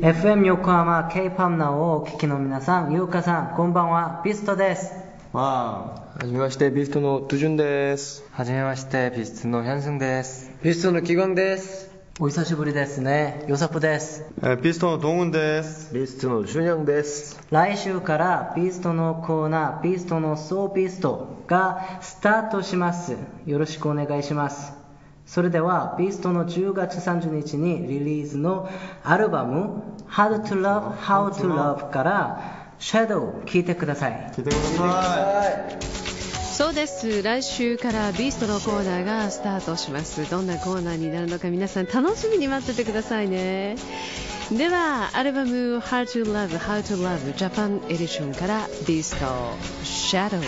FM 横浜 K-PAM なおをお聞きの皆さん、ゆうかさん、こんばんは、ビストです。わはじめまして、ビストのトゥジュンです。はじめまして、ビストのヒャンスンです。ビストのキガンです。お久しぶりですね。よさぷです。ビストのドンウンです。ビストのシュニャンです。来週からビーストのコーナー、ビーストのソービーストがスタートします。よろしくお願いします。それでは、ビーストの10月30日にリリースのアルバム How to Love, How to Love から Shadow 聴いてください。聞いてください。そうです来週からビーストのコーナーがスタートしますどんなコーナーになるのか皆さん楽しみに待っててくださいねではアルバム How to Love How to Love Japan Edition からビースト Shadow